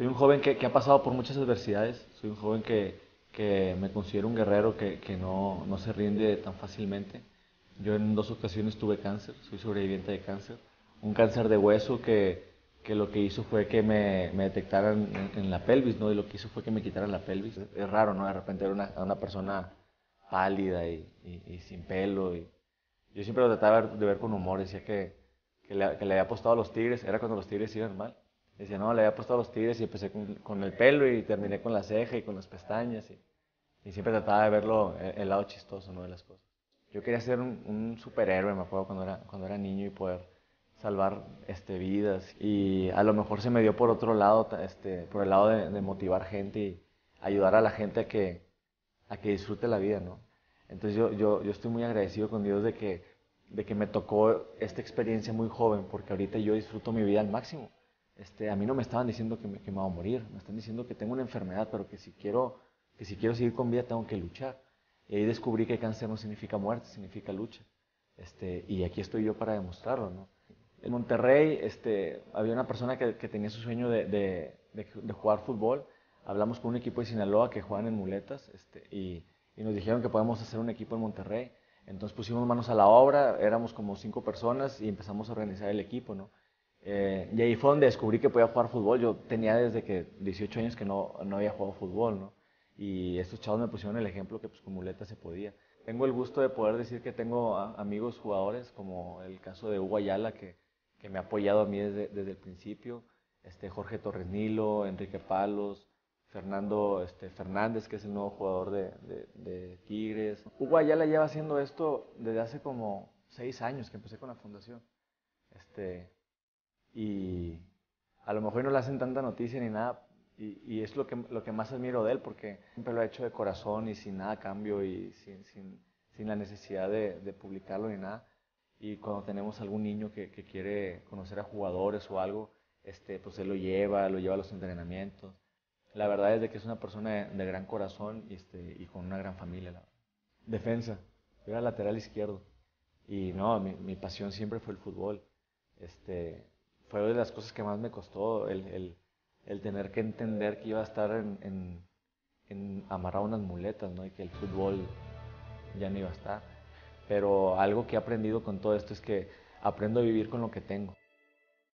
soy un joven que, que, ha pasado por muchas adversidades, soy un joven que, que me considero un guerrero que, que no, no, se rinde tan fácilmente. Yo en dos ocasiones tuve cáncer, soy sobreviviente de cáncer, un cáncer de hueso que, lo que hizo fue que me, me detectaran en, la pelvis, ¿no? Y lo que hizo fue que me quitaran la pelvis. Es raro, ¿no? De repente era una, una persona pálida y, y, y, sin pelo. Y yo siempre lo trataba de ver con humor, decía que, que, le, que le había apostado a los tigres, era cuando los tigres iban mal. Decía, no, le había apostado a los tigres y empecé con, el pelo y terminé con la ceja y con las pestañas. Y, siempre trataba de verlo el, el, lado chistoso, ¿no? De las cosas. Yo quería ser un, un superhéroe, me acuerdo cuando era, cuando era niño y poder salvar este, vidas. Y a lo mejor se me dio por otro lado, este, por el lado de, de motivar gente y ayudar a la gente a que, a que disfrute la vida, ¿no? Entonces yo, yo, yo estoy muy agradecido con Dios de que, de que me tocó esta experiencia muy joven, porque ahorita yo disfruto mi vida al máximo. Este, a mí no me estaban diciendo que me, que voy a morir, me están diciendo que tengo una enfermedad, pero que si quiero, que si quiero seguir con vida tengo que luchar. Y ahí descubrí que cáncer no significa muerte, significa lucha. Este, y aquí estoy yo para demostrarlo. En Monterrey este, había una persona que, tenía su sueño de, de, de, jugar fútbol. Hablamos con un equipo de Sinaloa que juegan en muletas y, nos dijeron que podemos hacer un equipo en Monterrey. Entonces pusimos manos a la obra, éramos como cinco personas y empezamos a organizar el equipo. Eh, y ahí fue donde descubrí que podía jugar fútbol. Yo tenía desde que 18 años que no, no había jugado fútbol. ¿no? Y estos chavos me pusieron el ejemplo que pues, con muletas se podía. Tengo el gusto de poder decir que tengo amigos jugadores, como el caso de Hugo Ayala, que, que me ha apoyado a mí desde, desde el principio, este, Jorge Torres Nilo, Enrique Palos, Fernando este, Fernández, que es el nuevo jugador de, de, de, Tigres. Hugo Ayala lleva haciendo esto desde hace como seis años que empecé con la fundación. Este, y a lo mejor no le hacen tanta noticia ni nada, y, y, es lo que, lo que más admiro de él, porque siempre lo ha hecho de corazón y sin nada cambio y sin, sin, sin la necesidad de, de publicarlo ni nada y cuando tenemos algún niño que, que, quiere conocer a jugadores o algo, este, pues él lo lleva, lo lleva a los entrenamientos. La verdad es de que es una persona de, de gran corazón y, este, y con una gran familia. La Defensa, yo era lateral izquierdo y no, mi, mi, pasión siempre fue el fútbol. Este, fue de las cosas que más me costó el, el, tener que entender que iba a estar en, en, en amarrado unas muletas ¿no? y que el fútbol ya no iba a estar pero algo que he aprendido con todo esto es que aprendo a vivir con lo que tengo.